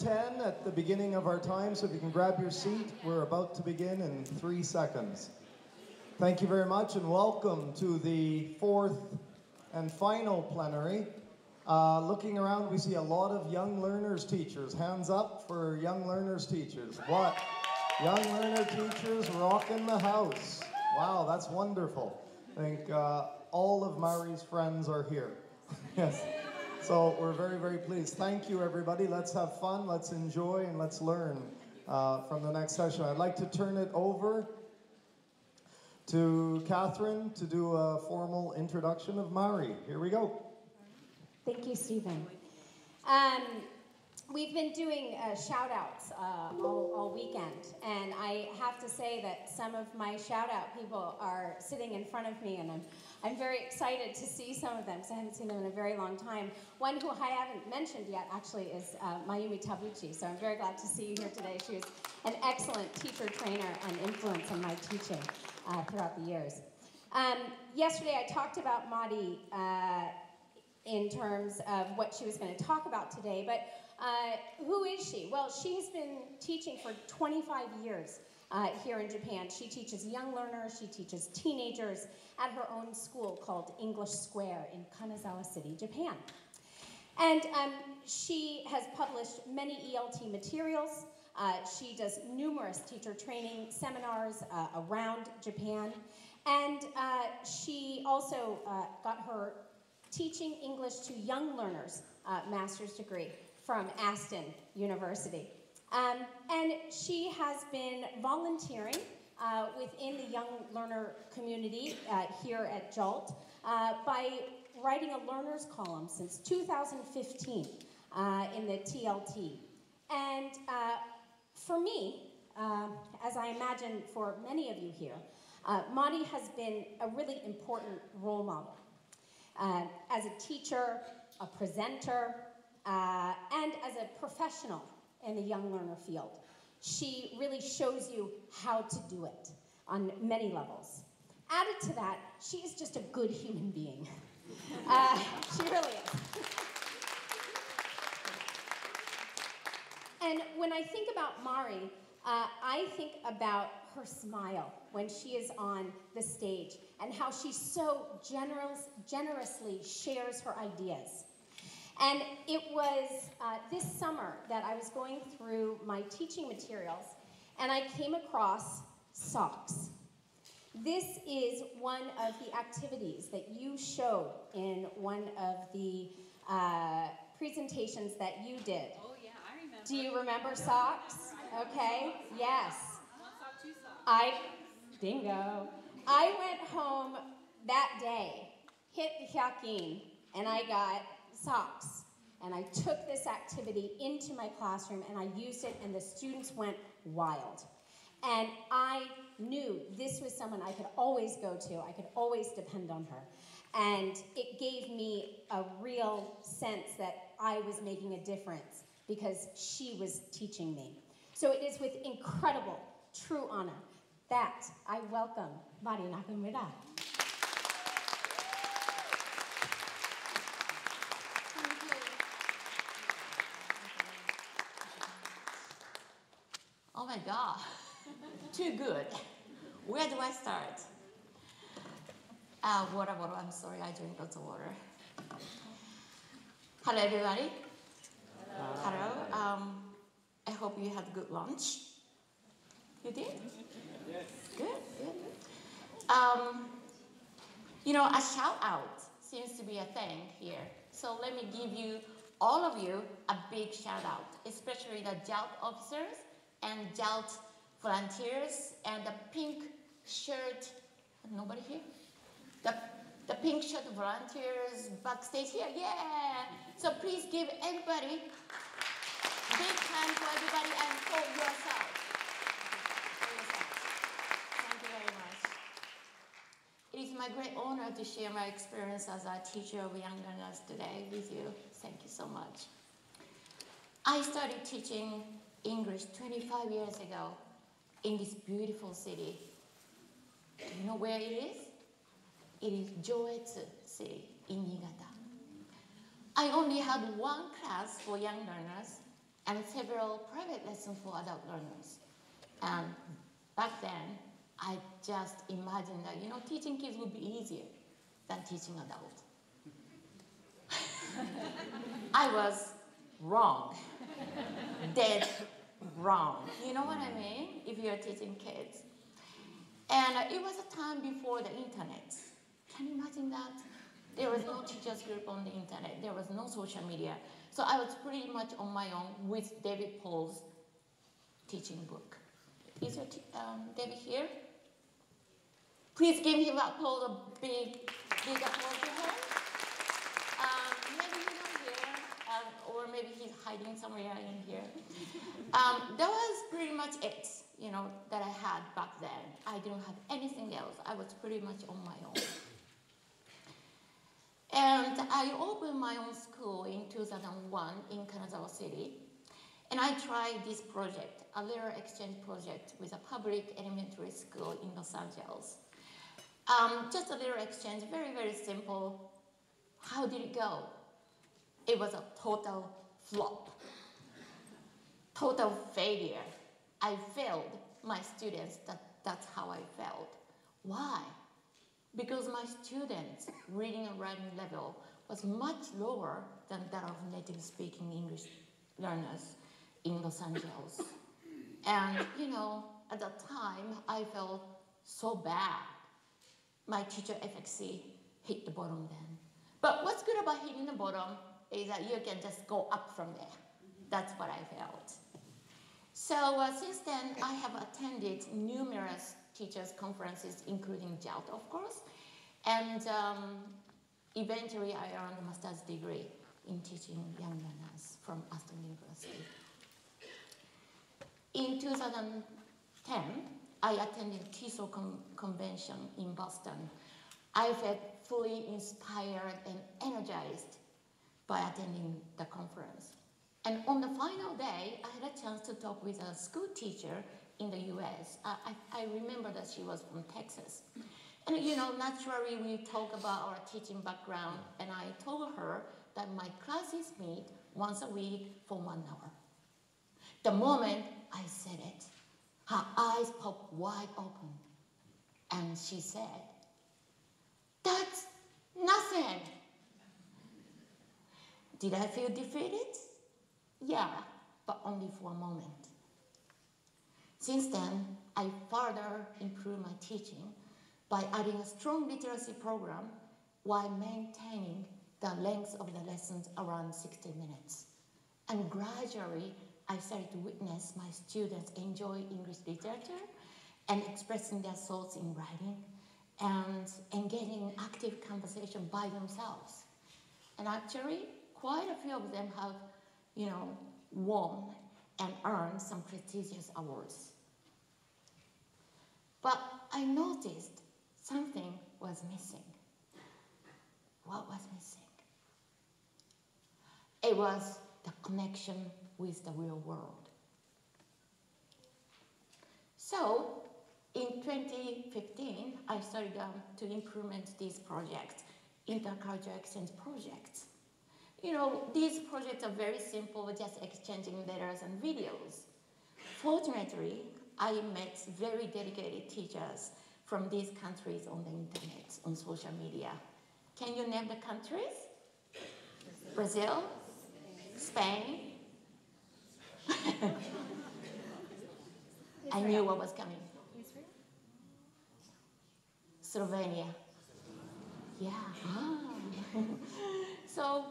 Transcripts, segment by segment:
210 at the beginning of our time, so if you can grab your seat, we're about to begin in three seconds. Thank you very much and welcome to the fourth and final plenary. Uh, looking around, we see a lot of young learners teachers. Hands up for young learners teachers. What? Young learner teachers rocking the house. Wow, that's wonderful. I think uh, all of Mari's friends are here. yes. So we're very, very pleased. Thank you, everybody. Let's have fun, let's enjoy, and let's learn uh, from the next session. I'd like to turn it over to Catherine to do a formal introduction of Mari. Here we go. Thank you, Stephen. Um, We've been doing uh, shout outs uh, all, all, weekend, and I have to say that some of my shout out people are sitting in front of me, and I'm, I'm very excited to see some of them because I haven't seen them in a very long time. One who I haven't mentioned yet actually is uh, Mayumi Tabuchi, so I'm very glad to see you here today. She was an excellent teacher, trainer, and influence in my teaching uh, throughout the years. Um, yesterday I talked about Mari uh, in terms of what she was going to talk about today, but uh, who is she? Well, she's been teaching for 25 years uh, here in Japan. She teaches young learners, she teaches teenagers at her own school called English Square in Kanazawa City, Japan. And um, she has published many ELT materials. Uh, she does numerous teacher training seminars uh, around Japan. And uh, she also uh, got her teaching English to young learners master's degree from Aston University. Um, and she has been volunteering uh, within the young learner community uh, here at JALT uh, by writing a learner's column since 2015 uh, in the TLT. And uh, for me, uh, as I imagine for many of you here, Mari has been a really important role model. as a teacher, a presenter, and as a professional in the young learner field. She really shows you how to do it on many levels. Added to that, she is just a good human being. Uh, she really is. and when I think about Mari, uh, I think about her smile when she is on the stage and how she so generous, generously shares her ideas. And it was uh, this summer that I was going through my teaching materials and I came across socks. This is one of the activities that you showed in one of the uh, presentations that you did. Oh, yeah, I remember. Do you remember socks? Okay, yes. One sock, two socks. I, bingo. I went home that day, hit the hyakin, and I got socks. And I took this activity into my classroom and I used it, and the students went wild. And I knew this was someone I could always go to, I could always depend on her. And it gave me a real sense that I was making a difference because she was teaching me. So it is with incredible, true honor that I welcome Mari Nakamura. My God, too good. Where do I start? Uh, water bottle, I'm sorry, I drink lots of water. Hello, everybody. Hello. Hello. Um, I hope you had a good lunch. You did? Yes. Good, good. Um, you know, a shout out seems to be a thing here. So let me give you, all of you, a big shout out, especially the JALT officers and JALT volunteers and the pink shirt, nobody here? The, the pink shirt volunteers backstage here, yeah! So please give everybody big hand to everybody and for yourself. For yourself. Thank you very much. It is my great honor to share my experience as a teacher of young learners today with you. Thank you so much. I started teaching English 25 years ago in this beautiful city. Do you know where it is? It is Joetsu City in Niigata. I only had one class for young learners, and several private lessons for adult learners. And back then, I just imagined that, you know, teaching kids would be easier than teaching adults. I was wrong. Dead wrong. You know what I mean? If you're teaching kids. And it was a time before the internet. Can you imagine that? There was no teachers group on the internet. There was no social media. So I was pretty much on my own with David Paul's teaching book. Is your um, David here? Please give him applause, a big, big applause to him. Um, maybe he's not here, um, or maybe he's hiding somewhere in here. Um, that was pretty much it, you know, that I had back then. I didn't have anything else. I was pretty much on my own. And I opened my own school in 2001 in Kanazawa City. And I tried this project, a little exchange project with a public elementary school in Los Angeles. Um, just a little exchange, very, very simple. How did it go? It was a total flop, total failure. I failed my students, that, that's how I felt. Why? Because my students' reading and writing level was much lower than that of native speaking English learners in Los Angeles. And, you know, at that time, I felt so bad. My teacher efficacy hit the bottom then. But what's good about hitting the bottom is that you can just go up from there. That's what I felt. So uh, since then, I have attended numerous teachers' conferences, including JALT, of course, and um, eventually I earned a master's degree in teaching young learners from Aston University. In 2010, I attended TESOL con- convention in Boston. I felt fully inspired and energized by attending the conference. And on the final day, I had a chance to talk with a school teacher in the US. I, I, I remember that she was from Texas. And you know, naturally, we talk about our teaching background, and I told her that my classes meet once a week for one hour. The moment I said it, her eyes popped wide open, and she said, That's nothing. Did I feel defeated? Yeah, but only for a moment. Since then, I further improved my teaching by adding a strong literacy program while maintaining the length of the lessons around 60 minutes. And gradually, I started to witness my students enjoy English literature and expressing their thoughts in writing and engaging in active conversation by themselves. And actually, quite a few of them have, you know, won and earned some prestigious awards. But I noticed something was missing. What was missing? It was the connection with the real world. So, in 2015, I started um, to implement these projects, intercultural exchange projects. You know, these projects are very simple, just exchanging letters and videos. Fortunately, I met very dedicated teachers from these countries on the internet, on social media. Can you name the countries? Brazil, Spain. I knew what was coming. Slovenia. Yeah. Ah. so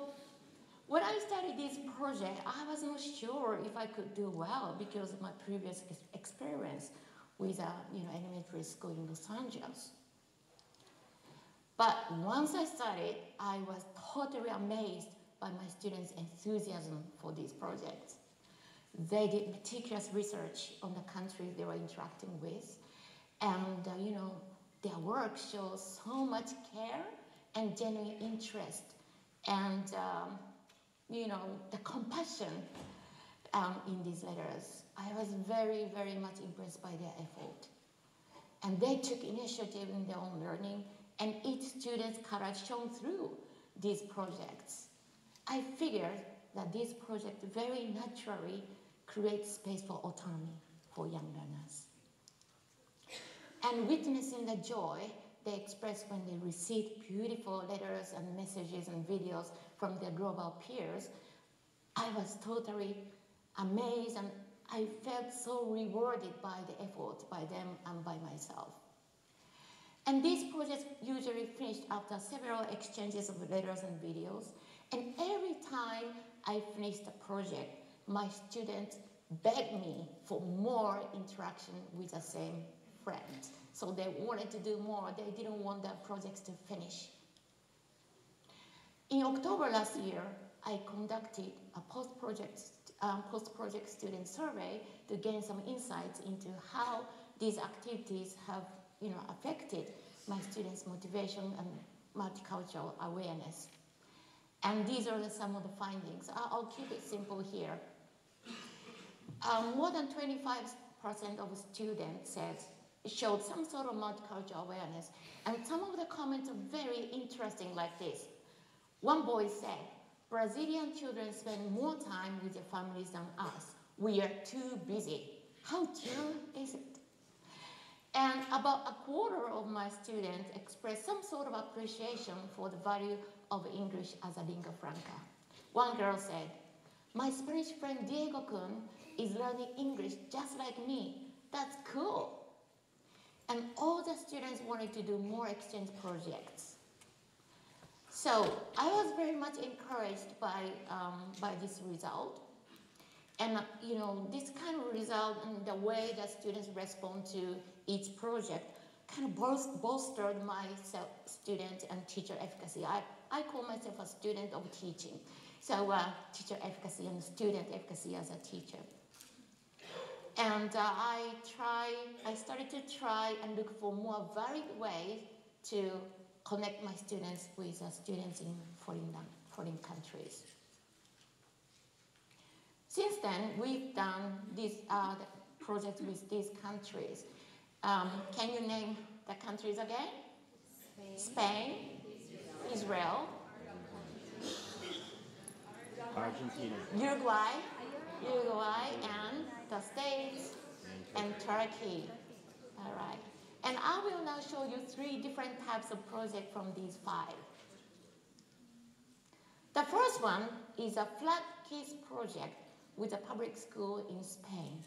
when I started this project, I was not sure if I could do well because of my previous experience with a you know elementary school in Los Angeles. But once I started, I was totally amazed by my students' enthusiasm for these projects. They did meticulous research on the countries they were interacting with, and uh, you know their work shows so much care and genuine interest, and um, you know the compassion um, in these letters. I was very, very much impressed by their effort, and they took initiative in their own learning, and each student's courage shone through these projects. I figured that this project very naturally creates space for autonomy for young learners. And witnessing the joy they express when they receive beautiful letters and messages and videos from their global peers, I was totally amazed and I felt so rewarded by the effort by them and by myself. And these projects usually finished after several exchanges of letters and videos. And every time I finished a project, my students begged me for more interaction with the same friend. So they wanted to do more. They didn't want their projects to finish. In October last year, I conducted a post-project um, post-project student survey to gain some insights into how these activities have you know, affected my students' motivation and multicultural awareness. And these are the, some of the findings. I'll, keep it simple here. Um, more than 25% of students said it showed some sort of multicultural awareness. And some of the comments are very interesting like this. One boy said, Brazilian children spend more time with their families than us. We are too busy. How true is it? And about a quarter of my students expressed some sort of appreciation for the value of English as a lingua franca. One girl said, My Spanish friend Diego Kun is learning English just like me. That's cool. And all the students wanted to do more exchange projects. So I was very much encouraged by, um, by this result. And you know, this kind of result and the way that students respond to each project kind of bolst- bolstered my student and teacher efficacy. I, I call myself a student of teaching. So uh, teacher efficacy and student efficacy as a teacher. And uh, I try, I started to try and look for more varied ways to connect my students with uh, students in foreign, foreign countries. Since then, we've done this uh, project with these countries. Um, can you name the countries again? Spain, Israel, Argentina. Uruguay, Uruguay, and the States, and Turkey. All right. And I will now show you three different types of projects from these five. The first one is a flat kids project with a public school in Spain.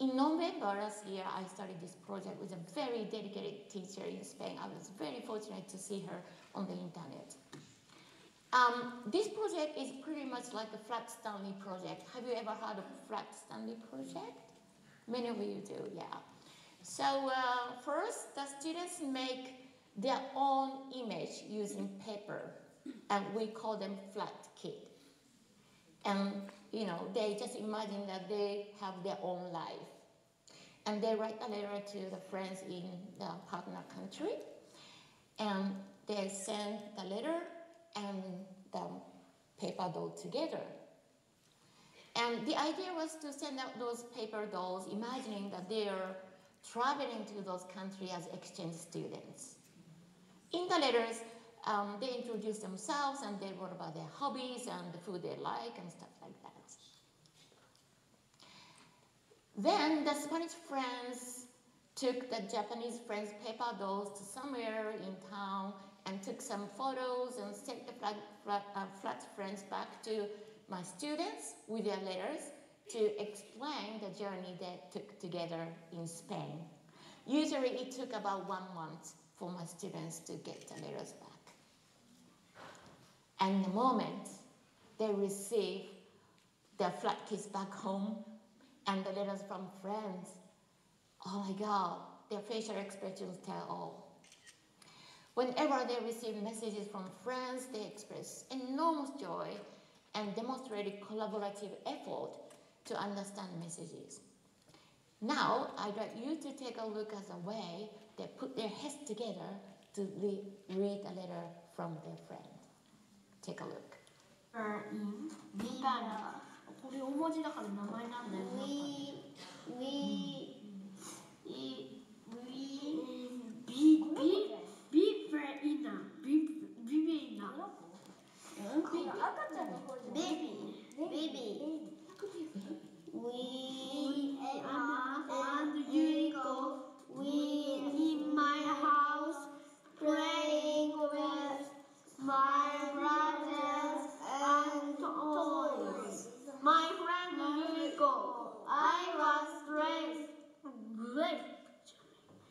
In November last year, I started this project with a very dedicated teacher in Spain. I was very fortunate to see her on the internet. Um, this project is pretty much like the Flat Stanley project. Have you ever heard of a Flat Stanley project? Many of you do, yeah. So uh, first, the students make their own image using paper, and we call them Flat Kid. And you know, they just imagine that they have their own life. And they write a letter to the friends in the partner country, and they send the letter and the paper doll together. And the idea was to send out those paper dolls, imagining that they are traveling to those countries as exchange students. In the letters, um, they introduce themselves and they wrote about their hobbies and the food they like and stuff like that. Then the Spanish friends took the Japanese friends' paper dolls to somewhere in town and took some photos and sent the flat, flat, uh, flat friends back to my students with their letters to explain the journey they took together in Spain. Usually it took about one month for my students to get the letters back. And the moment they receive their flat kids back home and the letters from friends, oh my God, their facial expressions tell all. Whenever they receive messages from friends, they express enormous joy and demonstrated collaborative effort to understand messages. Now, I'd like you to take a look at the way they put their heads together to read a letter from their friend. Take a look. Burton, We, we, we, we, Baby, baby. baby. We and Rico, we in my house, playing with my brothers and toys. My friend Rico, I was great, great,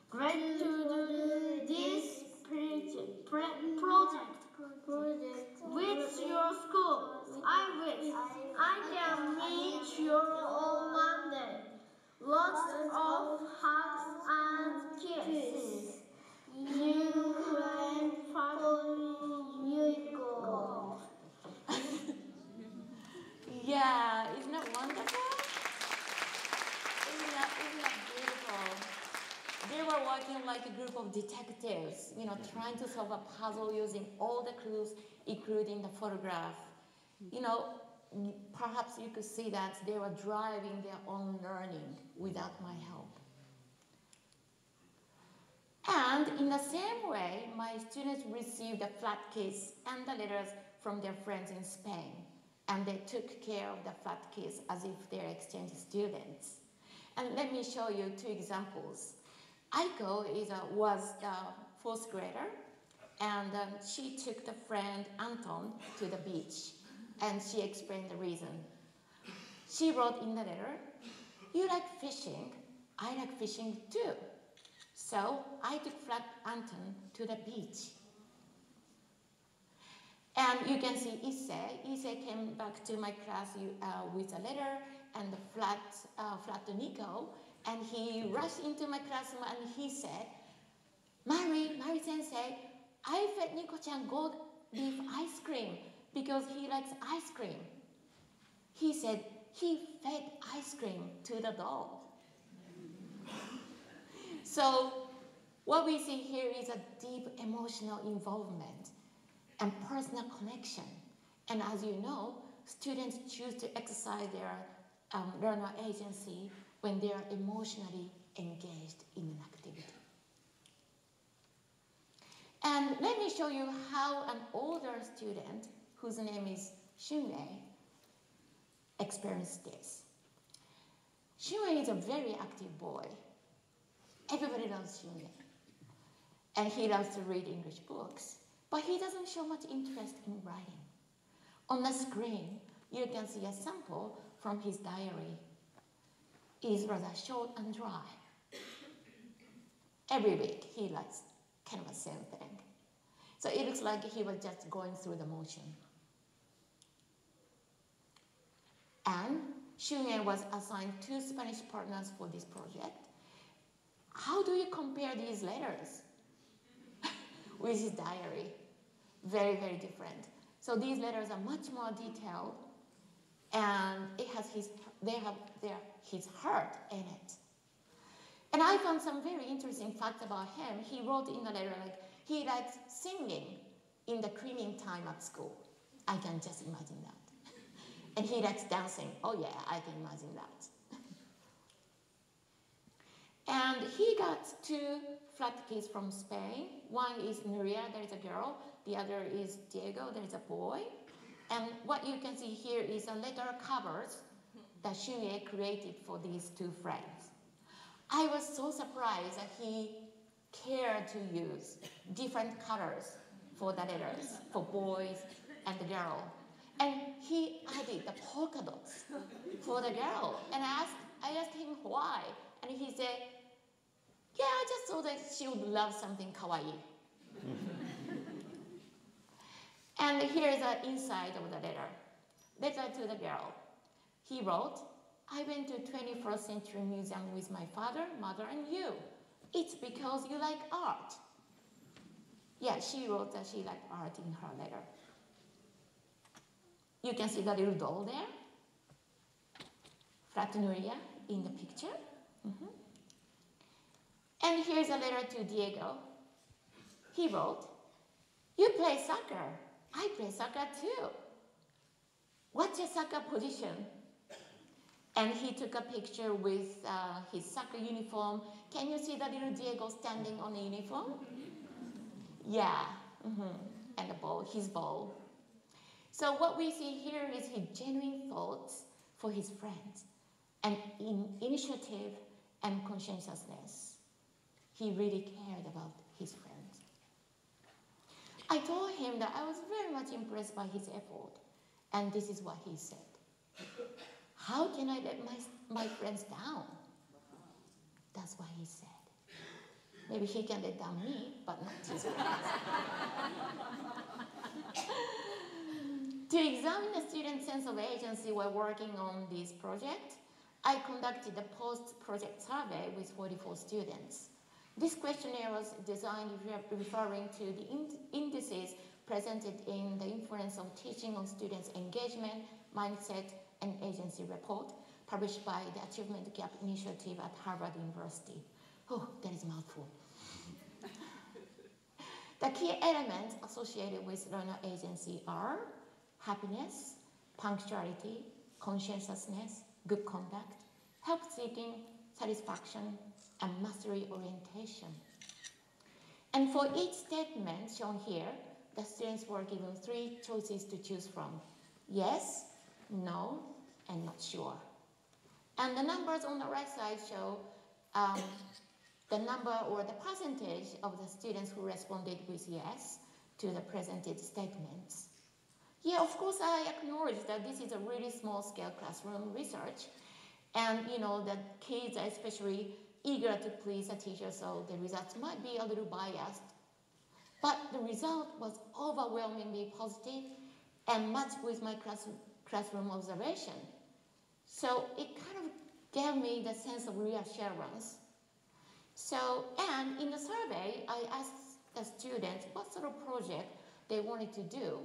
great to do this project. project. It's your school. I wish I can meet you all Monday. Lots of hugs and kisses. You can follow you go. yeah, isn't it wonderful? Isn't that, isn't that beautiful? they were working like a group of detectives, you know, trying to solve a puzzle using all the clues including the photograph. You know, perhaps you could see that they were driving their own learning without my help. And in the same way, my students received the flat kids and the letters from their friends in Spain. And they took care of the flat kids as if they're exchange students. And let me show you two examples. Aiko is a, was a fourth grader, and um, she took the friend Anton to the beach, and she explained the reason. She wrote in the letter, "You like fishing, I like fishing too." So I took Flat Anton to the beach. And you can see Issei. Issei came back to my class uh, with a letter and the flat, uh, flat Nico, and he rushed into my classroom and he said, Mari, Mari sensei, I fed Nico-chan gold leaf ice cream because he likes ice cream. He said he fed ice cream to the dog. So what we see here is a deep emotional involvement and personal connection. And as you know, students choose to exercise their um, learner agency when they are emotionally engaged in an activity. And let me show you how an older student, whose name is Shunrei, experienced this. Shunrei is a very active boy. Everybody loves Shunrei. And he loves to read English books, but he doesn't show much interest in writing. On the screen, you can see a sample from his diary. It is rather short and dry. Every week, he likes of the same thing. So it looks like he was just going through the motion. And Shunrei was assigned two Spanish partners for this project. How do you compare these letters with his diary? Very, very different. So these letters are much more detailed, and it has his, they have their, his heart in it. And I found some very interesting facts about him. He wrote in the letter like he likes singing in the creaming time at school. I can just imagine that. and he likes dancing. Oh yeah, I can imagine that. and he got two flat kids from Spain. One is Nuria, there's a girl. The other is Diego, there's a boy. And what you can see here is a letter covers that Shunrei created for these two friends. I was so surprised that he cared to use different colors for the letters, for boys and the girl. And he added the polka dots for the girl. And I asked, I asked him why. And he said, yeah, I just thought that she would love something kawaii. and here's the inside of the letter. Letter to the girl. He wrote, I went to 21st Century Museum with my father, mother, and you. It's because you like art. Yeah, she wrote that she liked art in her letter. You can see the little doll there. Flat Nuria in the picture. Mm-hmm. And here's a letter to Diego. He wrote, You play soccer. I play soccer too. What's your soccer position? And he took a picture with uh, his soccer uniform. Can you see the little Diego standing on the uniform? Yeah, mm-hmm. and the ball, his ball. So what we see here is his genuine thoughts for his friends, and in initiative and conscientiousness. He really cared about his friends. I told him that I was very much impressed by his effort, and this is what he said. How can I let my, my friends down? That's what he said. Maybe he can let down me, but not his friends. to examine the student's sense of agency while working on this project, I conducted a post-project survey with 44 students. This questionnaire was designed referring to the indices presented in the influence of teaching on students' engagement, mindset, and agency report published by the Achievement Gap Initiative at Harvard University, Oh, that is mouthful. the key elements associated with learner agency are happiness, punctuality, conscientiousness, good conduct, help seeking, satisfaction, and mastery orientation. And for each statement shown here, the students were given three choices to choose from yes, no, and not sure. And the numbers on the right side show um, the number or the percentage of the students who responded with yes to the presented statements. Yeah, of course, I acknowledge that this is a really small scale classroom research, and you know, the kids are especially eager to please the teacher, so the results might be a little biased. But the result was overwhelmingly positive and matched with my class, classroom observation. So it kind of gave me the sense of reassurance. So, and in the survey, I asked the students what sort of project they wanted to do,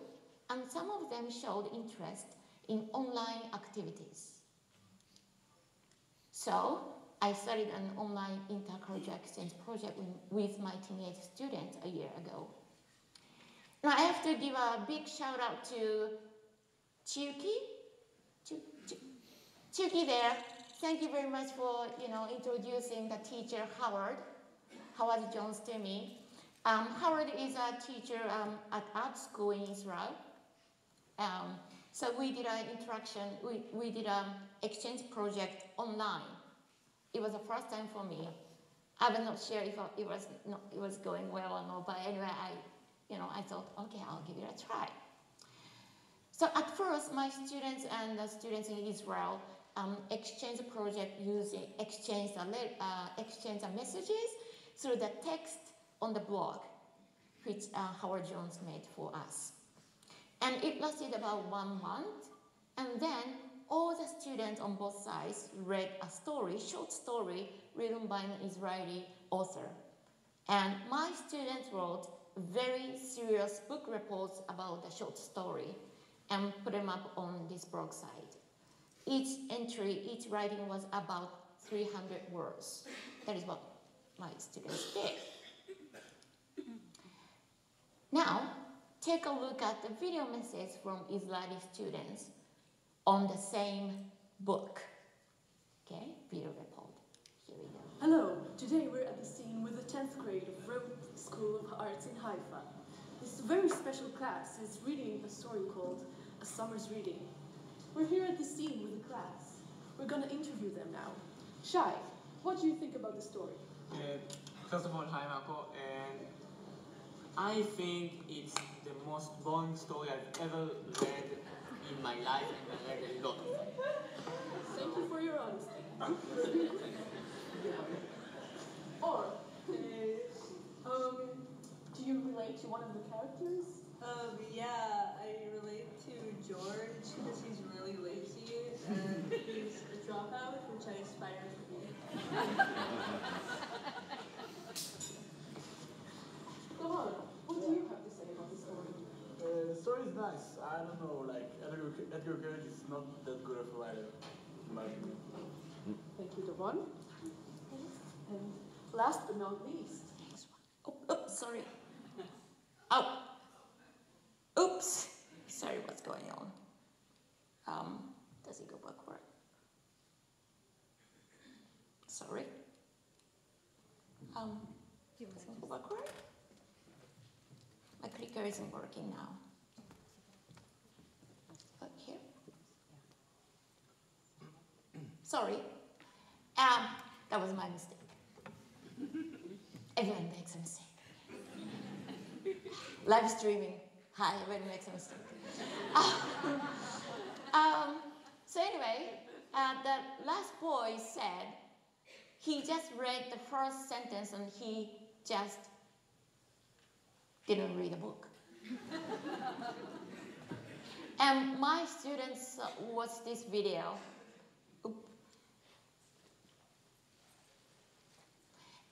and some of them showed interest in online activities. So, I started an online intercultural exchange project with my teenage students a year ago. Now, I have to give a big shout out to Chiuki. Chiuki there. Thank you very much for you know introducing the teacher Howard, Howard Jones to me. Um, Howard is a teacher um, at art school in Israel. Um, so we did an interaction, we, we did an exchange project online. It was the first time for me. I'm not sure if it was not, it was going well or not, but anyway, I, you know, I thought, okay, I'll give it a try. So at first, my students and the students in Israel um, exchange project using exchange uh, exchange messages through the text on the blog, which uh, Howard Jones made for us. And it lasted about one month, and then all the students on both sides read a story, short story, written by an Israeli author. And my students wrote very serious book reports about the short story and put them up on this blog site. Each entry, each writing was about 300 words. That is what my students did. Now, take a look at the video message from Israeli students on the same book. Okay, video report. Here we go. Hello, today we're at the scene with the 10th grade of Rhodes School of Arts in Haifa. This very special class is reading a story called A Summer's Reading. We're here at the scene with the class. We're going to interview them now. Shai, what do you think about the story? Uh, first of all, hi Marco, and I think it's the most boring story I've ever read in my life, and I read a lot of them. Thank you for your honesty. or, uh, um, do you relate to one of the characters? Um, yeah, I relate to George because he's really lazy and he's a dropout, which I aspire to be. Go on. What do you have to say about the story? Uh, the story is nice. I don't know, like Edgar, Edgar Cayce is not that good of a writer, in my opinion. Thank you, Devon. And last but not least, Oh, oops, sorry. Oh. Oops. Sorry, what's going on? Um, does it go backward? Sorry. Um, does it go backward? My clicker isn't working now. Up here. Sorry. Um, that was my mistake. Everyone makes a mistake. Live streaming. Hi, everyone makes a mistake. um, so anyway, uh, the last boy said he just read the first sentence and he just didn't read the book. and my students watched this video.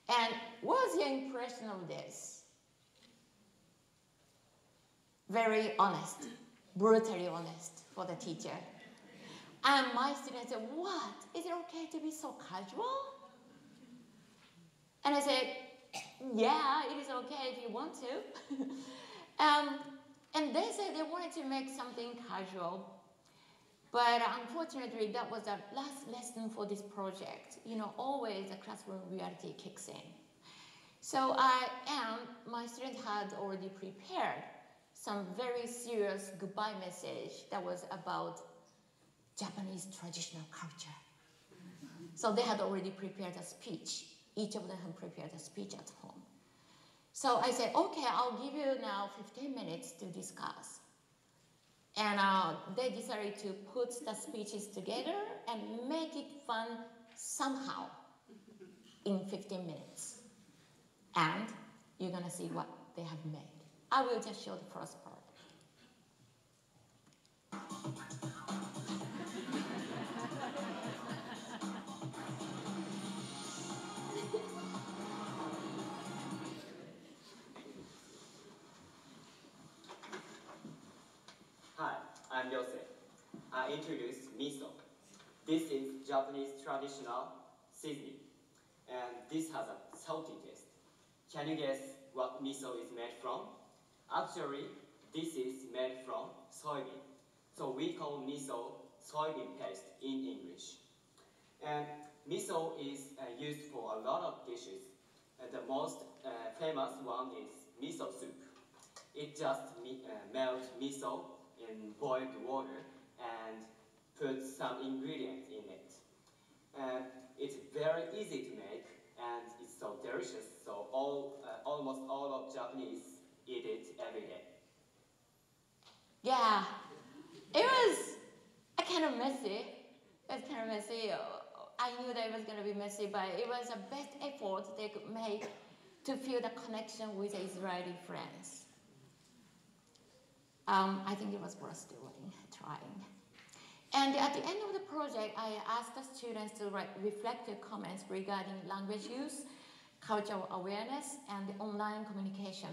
And what's your impression of this? Very honest, brutally honest for the teacher. And my students said, What? Is it okay to be so casual? And I said, yeah, it is okay if you want to. um, and they said they wanted to make something casual. But unfortunately, that was the last lesson for this project. You know, always the classroom reality kicks in. So I am, my students had already prepared some very serious goodbye message that was about Japanese traditional culture. So they had already prepared a speech. Each of them had prepared a speech at home. So I said, okay, I'll give you now 15 minutes to discuss. And uh, they decided to put the speeches together and make it fun somehow in 15 minutes. And you're gonna see what they have made. I will just show the first part. Hi, I'm Yosef. I introduce miso. This is Japanese traditional seasoning, and this has a salty taste. Can you guess what miso is made from? Actually, this is made from soybean. So we call miso soybean paste in English. And miso is uh, used for a lot of dishes. And the most uh, famous one is miso soup. It just me- uh, melt miso in boiled water and put some ingredients in it. And it's very easy to make and it's so delicious. So all, uh, almost all of Japanese it every day. Yeah, it was kind of messy. It was kind of messy. I knew that it was going to be messy, but it was the best effort they could make to feel the connection with the Israeli friends. Um, I think it was worth doing, trying. And at the end of the project, I asked the students to write reflective comments regarding language use, cultural awareness, and online communication.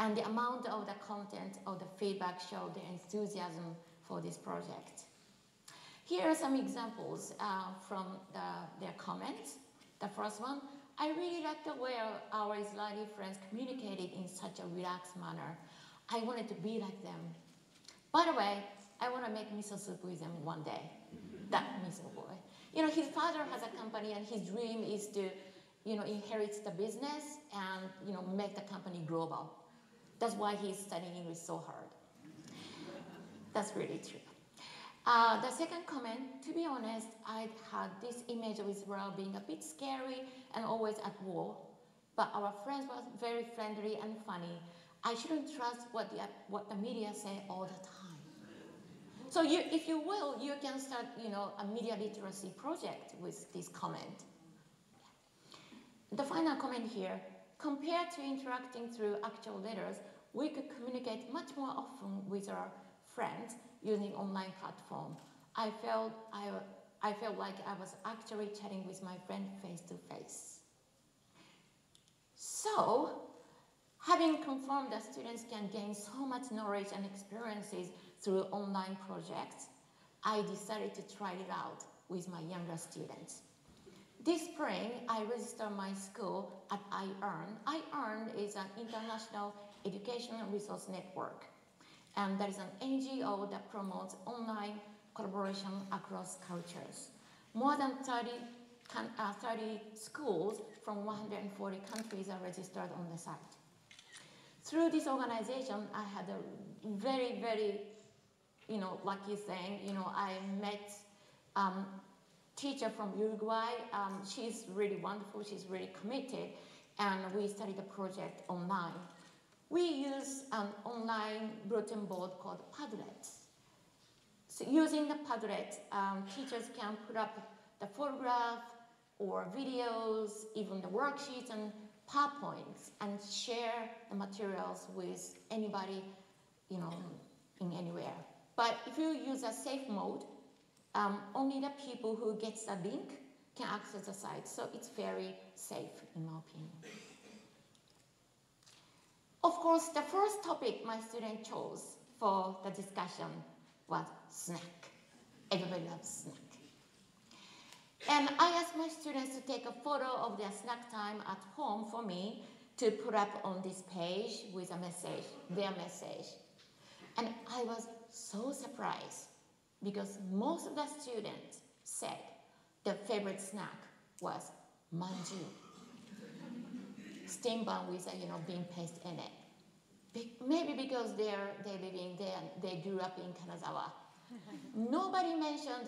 And the amount of the content of the feedback showed the enthusiasm for this project. Here are some examples uh, from the, their comments. The first one, I really liked the way our Israeli friends communicated in such a relaxed manner. I wanted to be like them. By the way, I want to make miso soup with them one day. That miso boy. You know, his father has a company and his dream is to, you know, inherit the business and, you know, make the company global. That's why he's studying English so hard. That's really true. Uh, the second comment, to be honest, I had this image of Israel being a bit scary and always at war, but our friends were very friendly and funny. I shouldn't trust what the, what the media say all the time. So you, if you will, you can start, you know, a media literacy project with this comment. The final comment here, compared to interacting through actual letters, we could communicate much more often with our friends using online platform. I felt, I, I felt like I was actually chatting with my friend face to face. So, having confirmed that students can gain so much knowledge and experiences through online projects, I decided to try it out with my younger students. This spring, I registered my school at iEarn. iEarn is an international education and resource network, and that is an NGO that promotes online collaboration across cultures. More than 30, uh, 30 schools from 140 countries are registered on the site. Through this organization, I had a very, very, you know, lucky thing. You know, I met um, teacher from Uruguay. Um, she's really wonderful. She's really committed, and we studied the project online. We use an online bulletin board called Padlet. So using the Padlet, um, teachers can put up the photograph or videos, even the worksheets and PowerPoints, and share the materials with anybody, you know, in anywhere. But if you use a safe mode, um, only the people who gets the link can access the site. So it's very safe, in my opinion. Of course, the first topic my student chose for the discussion was snack. Everybody loves snack. And I asked my students to take a photo of their snack time at home for me to put up on this page with a message, their message. And I was so surprised because most of the students said their favorite snack was manju, steamed bun with a you know bean paste in it. Be- maybe because they're they living there, they grew up in Kanazawa. Nobody mentioned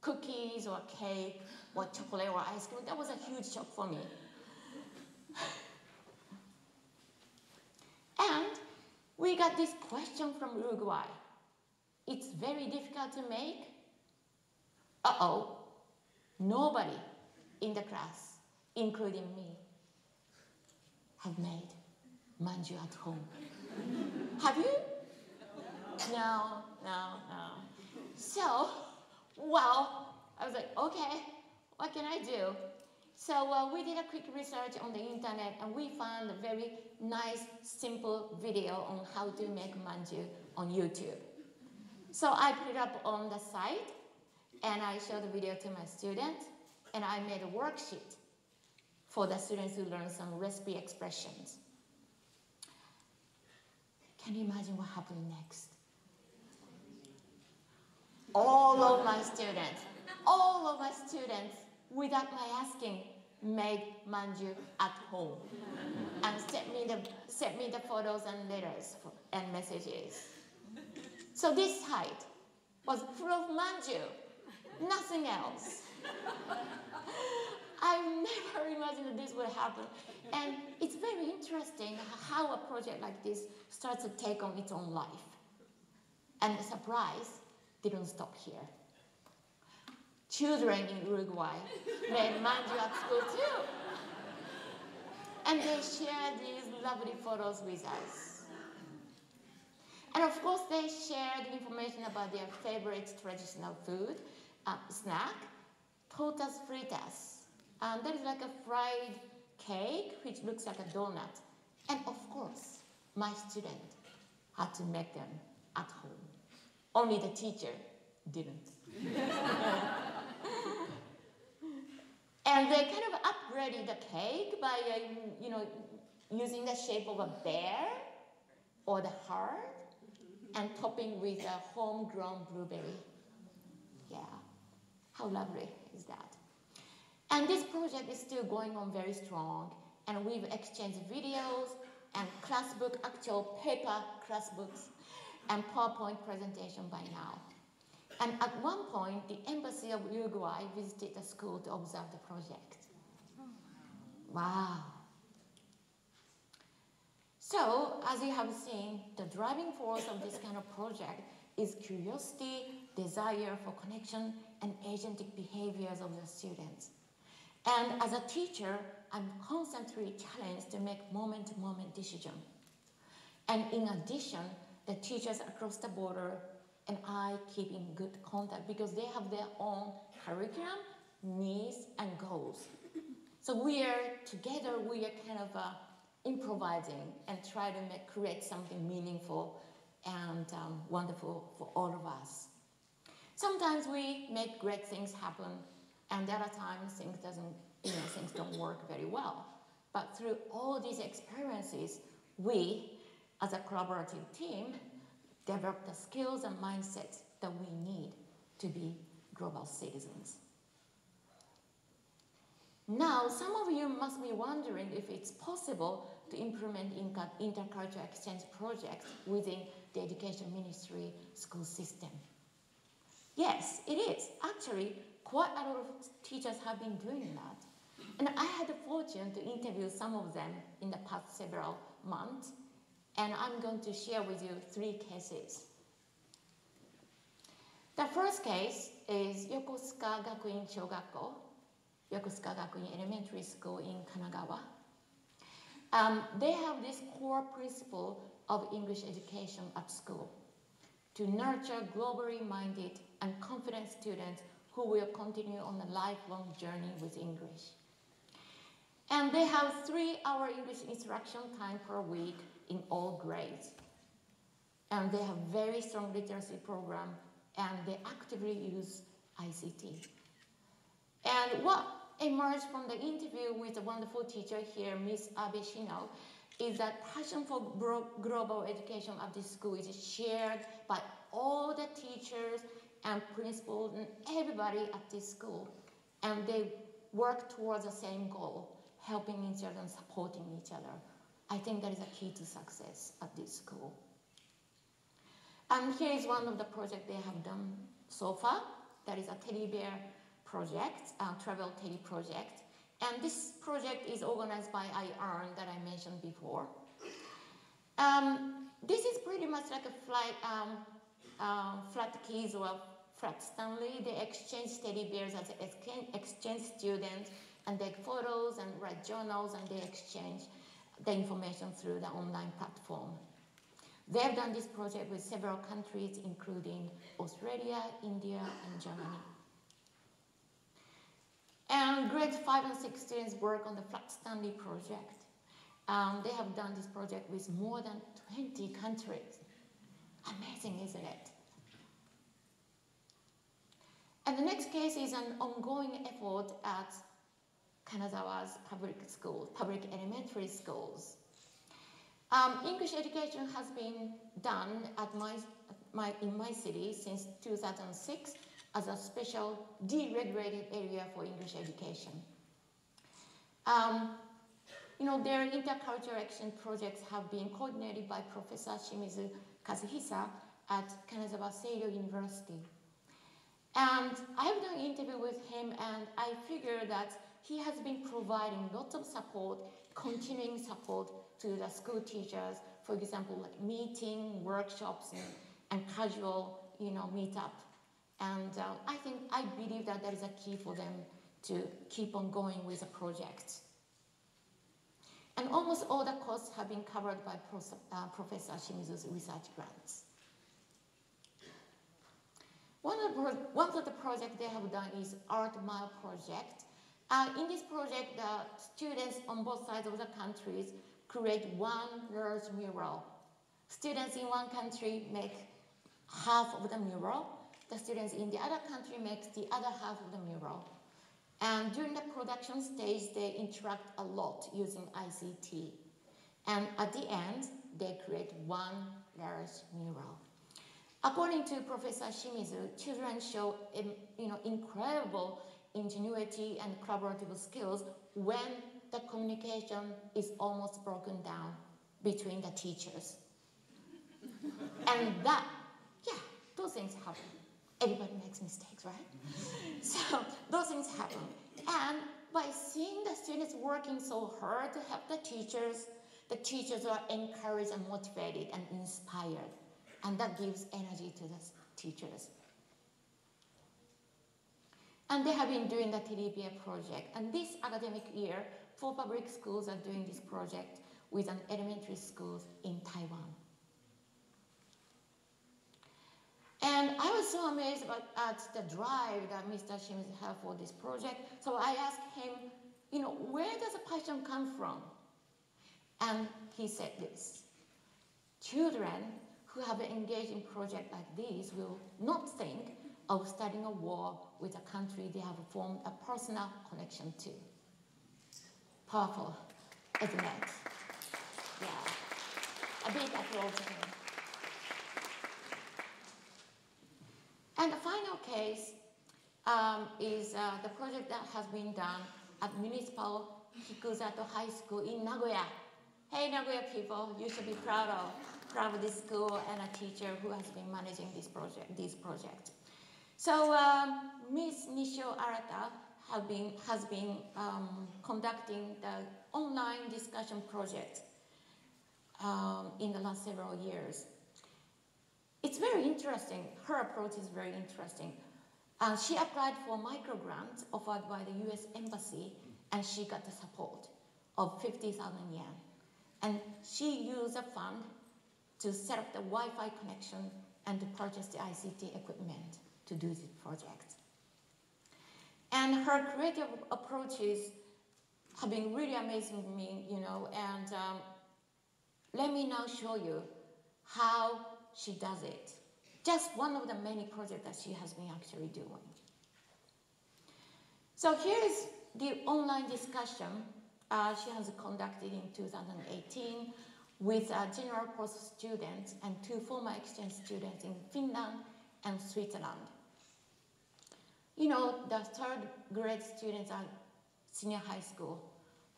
cookies or cake or chocolate or ice cream. That was a huge shock for me. and we got this question from Uruguay. It's very difficult to make. Uh oh, nobody in the class, including me, have made manju at home. have you? No, no, no. So, well, I was like, okay, what can I do? So uh, we did a quick research on the internet and we found a very nice, simple video on how to make manju on YouTube. So I put it up on the site and I showed the video to my students and I made a worksheet for the students to learn some recipe expressions. Can you imagine what happened next? All of my students, all of my students, without my asking, made manju at home and sent me the, sent me the photos and letters and messages. So this site was full of manju, nothing else. I never imagined this would happen. And it's very interesting how a project like this starts to take on its own life. And the surprise didn't stop here. Children in Uruguay made manju at school too. And they shared these lovely photos with us. And of course, they shared information about their favorite traditional food, uh, snack, tortas fritas. And that is like a fried cake, which looks like a donut. And of course, my student had to make them at home. Only the teacher didn't. and they kind of upgraded the cake by, uh, you know, using the shape of a bear or the heart and topping with a homegrown blueberry. Yeah, how lovely is that? And this project is still going on very strong, and we've exchanged videos and class book, actual paper class books, and PowerPoint presentation by now. And at one point, the Embassy of Uruguay visited the school to observe the project. Oh, wow. So, as you have seen, the driving force of this kind of project is curiosity, desire for connection, and agentic behaviors of the students. And as a teacher, I'm constantly challenged to make moment to moment decisions. And in addition, the teachers across the border and I keep in good contact because they have their own curriculum, needs, and goals. So we are together, we are kind of uh, improvising and try to make, create something meaningful and um, wonderful for all of us. Sometimes we make great things happen, and there are times things doesn't, you know, things don't work very well. But through all these experiences, we, as a collaborative team, develop the skills and mindsets that we need to be global citizens. Now, some of you must be wondering if it's possible to implement intercultural exchange projects within the education ministry school system. Yes, it is. Actually, quite a lot of teachers have been doing that. And I had the fortune to interview some of them in the past several months, and I'm going to share with you three cases. The first case is Yokosuka Gakuin Shogakko, Yokosuka Gakuin Elementary School in Kanagawa. Um, they have this core principle of English education at school to nurture globally minded and confident students who will continue on a lifelong journey with English. And they have three hour English instruction time per week in all grades. And they have very strong literacy program and they actively use ICT. And what emerged from the interview with the wonderful teacher here, Miss Abe Shino, is that passion for global education at this school is shared by all the teachers and principals and everybody at this school. And they work towards the same goal, helping each other and supporting each other. I think that is a key to success at this school. And here is one of the projects they have done so far. That is a teddy bear project, travel teddy project. And this project is organized by iEarn that I mentioned before. Um, this is pretty much like a flight, um, uh, flat kids or flat Stanley. They exchange teddy bears as exchange students and take photos and write journals and they exchange the information through the online platform. They've done this project with several countries, including Australia, India, and Germany. And grade 5 and 6 students work on the Flat Stanley project. Um, they have done this project with more than 20 countries. Amazing, isn't it? And the next case is an ongoing effort at Kanazawa's public schools, public elementary schools. Um, English education has been done at my, my, in my city since 2006 as a special deregulated area for English education. Um, you know, their intercultural action projects have been coordinated by Professor Shimizu Kazuhisa at Kanazawa Seiryo University. And I've done an interview with him and I figure that he has been providing lots of support, continuing support to the school teachers, for example, like meeting, workshops, and, and casual, you know, meetup. And uh, I think, I believe that that is a key for them to keep on going with the project. And almost all the costs have been covered by uh, Professor Shimizu's research grants. One of, the, one of the projects they have done is Art Mile project. Uh, in this project, the students on both sides of the countries create one large mural. Students in one country make half of the mural. The students in the other country make the other half of the mural. And during the production stage, they interact a lot using ICT. And at the end, they create one large mural. According to Professor Shimizu, children show you know, incredible ingenuity and collaborative skills when the communication is almost broken down between the teachers. and that, yeah, those things happen. Everybody makes mistakes, right? so those things happen. And by seeing the students working so hard to help the teachers, the teachers are encouraged and motivated and inspired. And that gives energy to the teachers. And they have been doing the TDBA project. And this academic year, four public schools are doing this project with an elementary schools in Taiwan. And I was so amazed about, at the drive that Mr. Shimizu had for this project. So I asked him, you know, where does the passion come from? And he said this, children who have engaged in projects like these will not think of starting a war with a country they have formed a personal connection to. Powerful, isn't it? Yeah. A big applause to him. And the final case um, is uh, the project that has been done at Municipal Kikuzato High School in Nagoya. Hey, Nagoya people, you should be proud of, proud of this school and a teacher who has been managing this project. This project. So um, Ms. Nishio Arata have been, has been um, conducting the online discussion project um, in the last several years. It's very interesting. Her approach is very interesting. Uh, she applied for a micro grant offered by the US Embassy and she got the support of 50,000 yen. And she used a fund to set up the Wi-Fi connection and to purchase the ICT equipment to do this project. And her creative approaches have been really amazing to me, you know, and um, let me now show you how she does it. Just one of the many projects that she has been actually doing. So here is the online discussion uh, she has conducted in 2018 with a general course students and two former exchange students in Finland and Switzerland. You know, the third grade students at senior high school,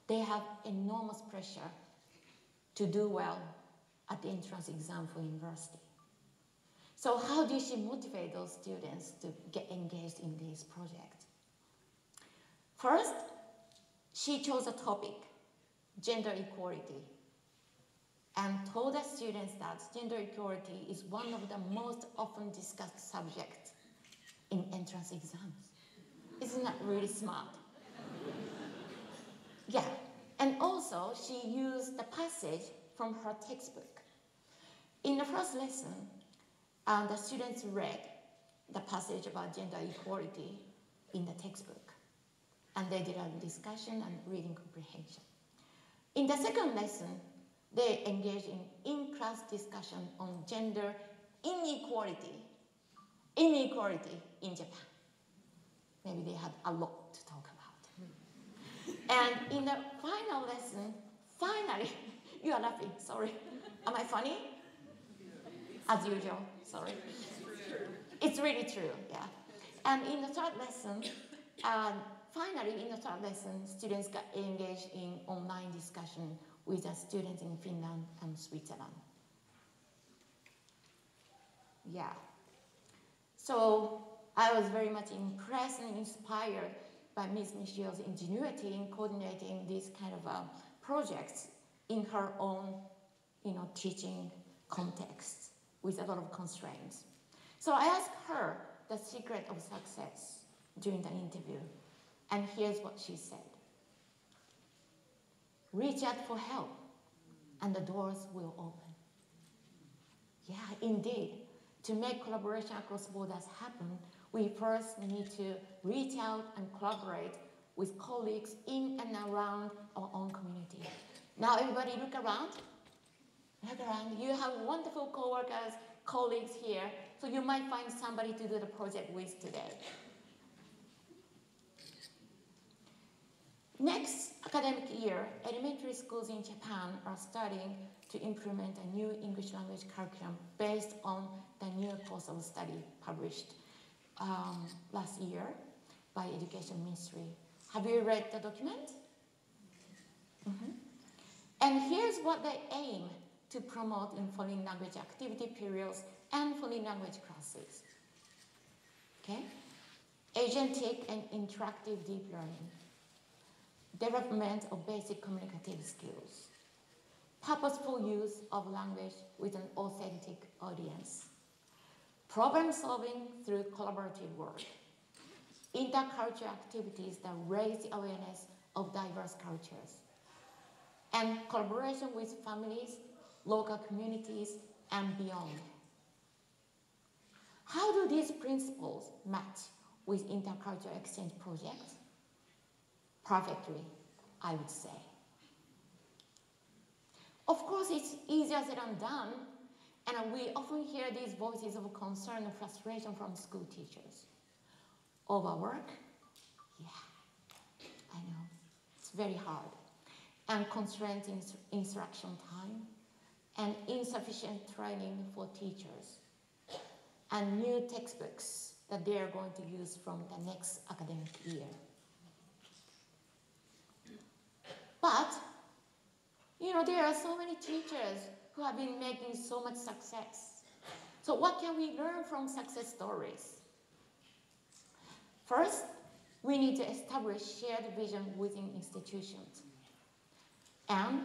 they have enormous pressure to do well at the entrance exam for university. So how did she motivate those students to get engaged in this project? First, she chose a topic, gender equality, and told the students that gender equality is one of the most often discussed subjects in entrance exams. Isn't that really smart? yeah, and also she used the passage from her textbook. In the first lesson, um, the students read the passage about gender equality in the textbook, and they did a discussion and reading comprehension. In the second lesson, they engaged in in-class discussion on gender inequality, inequality in Japan. Maybe they had a lot to talk about. and in the final lesson, finally, you are laughing, sorry. Am I funny? As usual, sorry. It's really true, yeah. And in the third lesson, um, finally, in the third lesson, students got engaged in online discussion with the students in Finland and Switzerland. Yeah. So I was very much impressed and inspired by Ms. Nishio's ingenuity in coordinating these kind of uh, projects in her own, you know, teaching context with a lot of constraints. So I asked her the secret of success during the interview, and here's what she said. Reach out for help, and the doors will open. Yeah, indeed. To make collaboration across borders happen, we first need to reach out and collaborate with colleagues in and around our own community. Now, everybody, look around. Around. You have wonderful coworkers, colleagues here, so you might find somebody to do the project with today. Next academic year, elementary schools in Japan are starting to implement a new English language curriculum based on the new course of study published um, last year by Education Ministry. Have you read the document? Mm-hmm. And here's what they aim to promote in foreign language activity periods and foreign language classes. Okay? Agentic and interactive deep learning. Development of basic communicative skills, purposeful use of language with an authentic audience, problem solving through collaborative work, intercultural activities that raise the awareness of diverse cultures, and collaboration with families, local communities, and beyond. How do these principles match with intercultural exchange projects? perfectly, I would say. Of course, it's easier said than done, and we often hear these voices of concern and frustration from school teachers. Overwork? Yeah, I know. It's very hard. And constrained instruction time, and insufficient training for teachers, and new textbooks that they are going to use from the next academic year. But, you know, there are so many teachers who have been making so much success. So, what can we learn from success stories? First, we need to establish shared vision within institutions. And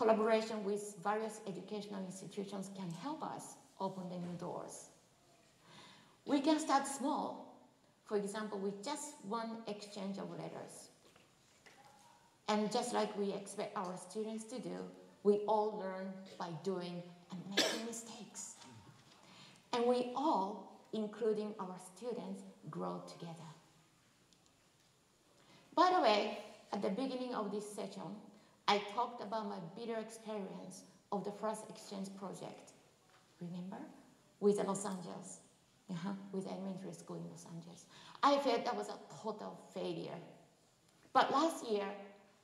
collaboration with various educational institutions can help us open the new doors. We can start small, for example, with just one exchange of letters. And just like we expect our students to do, we all learn by doing and making mistakes. And we all, including our students, grow together. By the way, at the beginning of this session, I talked about my bitter experience of the first exchange project. Remember? With Los Angeles, uh-huh, with elementary school in Los Angeles. I felt that was a total failure. But last year,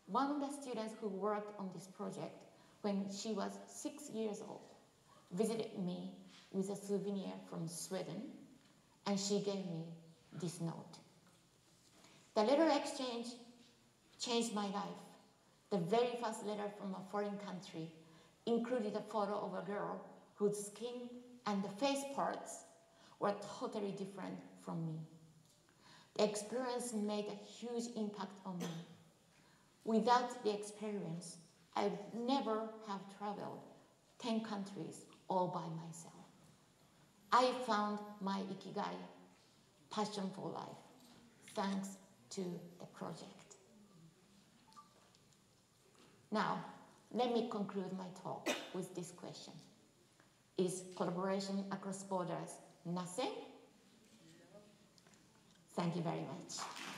one of the students who worked on this project when she was six years old visited me with a souvenir from Sweden and she gave me this note. The letter exchange changed my life. The very first letter from a foreign country included a photo of a girl whose skin and the face parts were totally different from me. The experience made a huge impact on me. Without the experience, I would never have traveled 10 countries all by myself. I found my ikigai, passion for life, thanks to the project. Now, let me conclude my talk with this question. Is collaboration across borders nothing? Thank you very much.